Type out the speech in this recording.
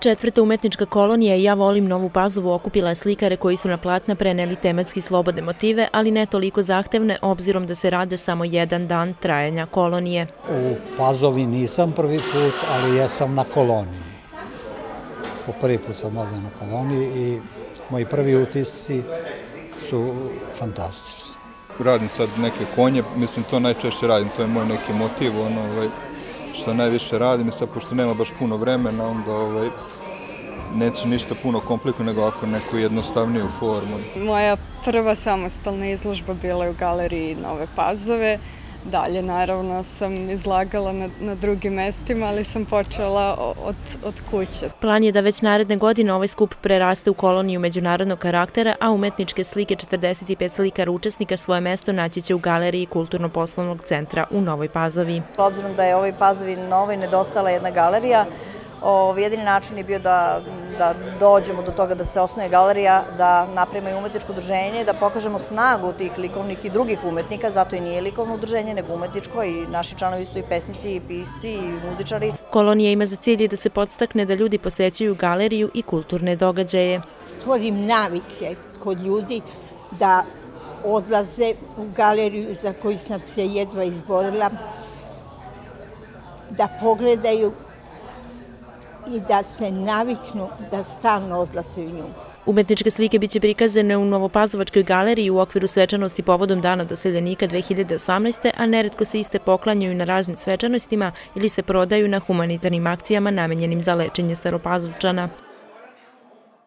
Četvrta umetnička kolonija Ja volim Novu Pazovu okupila je slikare koji su na platna preneli tematski slobodne motive, ali ne toliko zahtevne obzirom da se rade samo jedan dan trajanja kolonije. U Pazovi nisam prvi put, ali jesam na koloniji. Po prvi put sam ovdje na koloniji i moji prvi utisci su fantastični. Radim sad neke konje, mislim to najčešće radim, to je moj neki motiv, ono, ovaj, što najviše radim i sad pošto nema baš puno vremena, onda ovaj, neće ništa puno kompliku nego ako neku jednostavniju formu. Moja prva samostalna izložba bila je u galeriji Nove Pazove, Dalje, naravno, sam izlagala na, na drugim mestima, ali sam počela od, od kuće. Plan je da već naredne godine ovaj skup preraste u koloniju međunarodnog karaktera, a umetničke slike 45 slikara učesnika svoje mesto naći će u galeriji Kulturno-poslovnog centra u Novoj Pazovi. Obzirom da je ovoj Pazovi novoj nedostala jedna galerija, Ovo, jedini način je bio da, da dođemo do toga da se osnoje galerija, da napravimo i umetničko udruženje, da pokažemo snagu tih likovnih i drugih umetnika, zato i nije likovno udruženje, nego umetničko i naši članovi su i pesnici, i pisci, i muzičari. Kolonija ima za cilj da se podstakne da ljudi posećaju galeriju i kulturne događaje. Stvorim navike kod ljudi da odlaze u galeriju za koju sam se jedva izborila, da pogledaju i da se naviknu da stalno odlase u nju. Umetničke slike biće prikazane u Novopazovačkoj galeriji u okviru svečanosti povodom Dana doseljenika 2018. a neretko se iste poklanjaju na raznim svečanostima ili se prodaju na humanitarnim akcijama namenjenim za lečenje staropazovčana.